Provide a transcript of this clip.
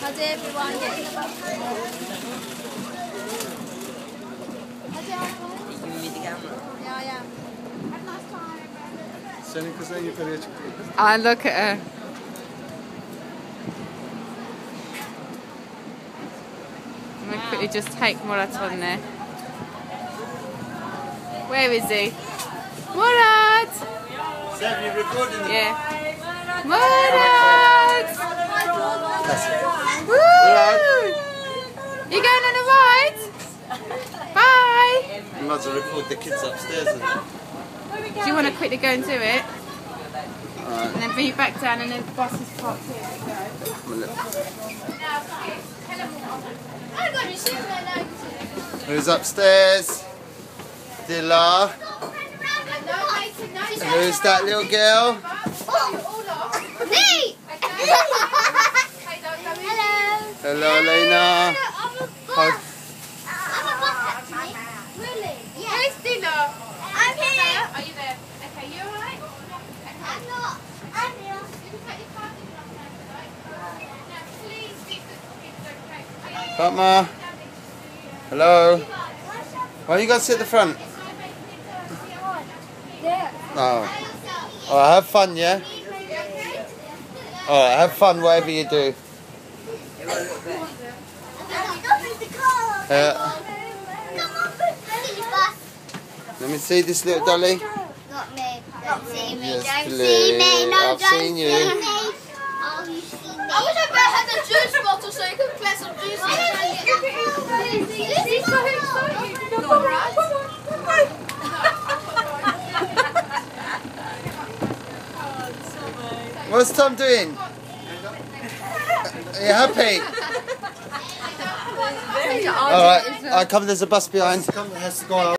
How's everyone getting You need the camera. I look at her. I'm gonna quickly just take Murat on there. Where is he? Murat! Sam, you recording? Yeah. Murat! Woo! You going on a ride? Bye! You might as well record the kids upstairs. And Do you want to quickly go and do it? Alright. And then bring it back down and then the bus is parked here. we go. Who's upstairs? Dilla. Who's that little girl? Me! Hello. Hello, Lena. Hi. Really? Yeah. Hey, Stella. I'm here. Are you there? Okay, you alright? I'm not. I'm here. You can take your card in your hand, right? Now, please keep the kids okay. Are you Fatma. Hello. Why you guys sit at the front? Yeah. Oh. Alright, have fun, yeah? Alright, have fun whatever you do. Uh, Come on, silly bus. let me see this little dolly. Not me. Don't see me. Yes, don't please. see me. No, I've don't seen you. see me. Oh, you see me. What's Tom doing? Are you happy? Alright, I come, there's a bus behind.